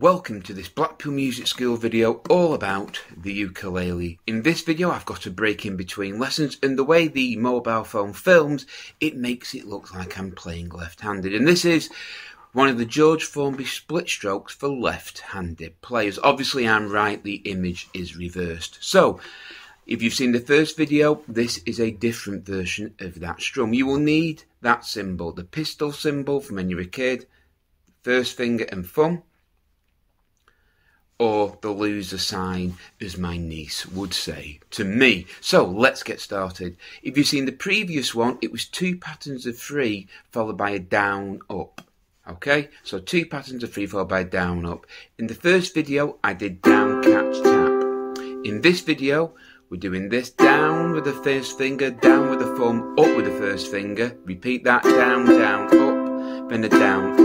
Welcome to this Blackpool Music School video all about the ukulele. In this video I've got a break in between lessons and the way the mobile phone films it makes it look like I'm playing left-handed and this is one of the George Formby split strokes for left-handed players. Obviously I'm right, the image is reversed. So if you've seen the first video, this is a different version of that strum. You will need that symbol, the pistol symbol from when you're a kid, first finger and thumb or the loser sign, as my niece would say to me. So let's get started. If you've seen the previous one, it was two patterns of three followed by a down up. Okay, so two patterns of three followed by a down up. In the first video, I did down catch tap. In this video, we're doing this down with the first finger, down with the thumb, up with the first finger. Repeat that down, down, up, then a down.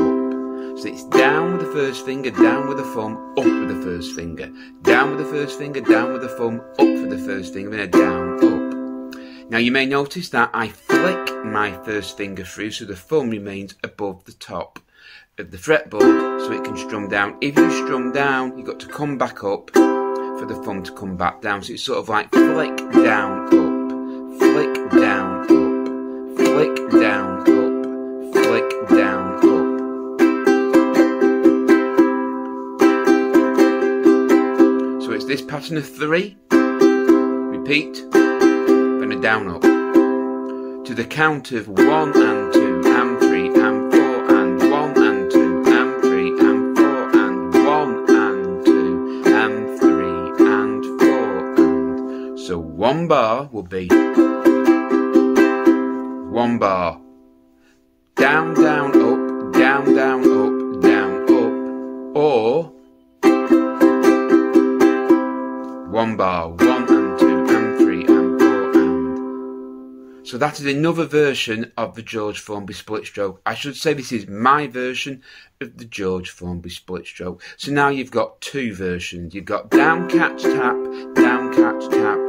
So it's down with the first finger, down with the thumb, up with the first finger. Down with the first finger, down with the thumb, up with the first finger, then a down, up. Now you may notice that I flick my first finger through so the thumb remains above the top of the fretboard so it can strum down. If you strum down, you've got to come back up for the thumb to come back down. So it's sort of like flick down, up, flick this pattern of three, repeat, then a down up, to the count of one and two. And three and four and one and two. And three and four and one and two. And three and four and so one bar will be one bar. Down down up down down up down up. Or bar, one and two and three and four and. So that is another version of the George Formby split stroke. I should say this is my version of the George Formby split stroke. So now you've got two versions. You've got down catch tap, down catch tap,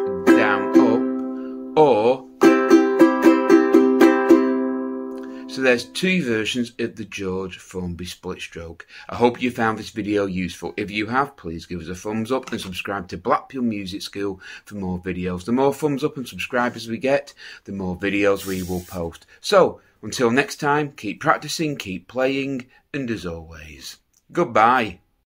So there's two versions of the George Formby split stroke. I hope you found this video useful. If you have, please give us a thumbs up and subscribe to Blackpool Music School for more videos. The more thumbs up and subscribers we get, the more videos we will post. So, until next time, keep practicing, keep playing, and as always, goodbye.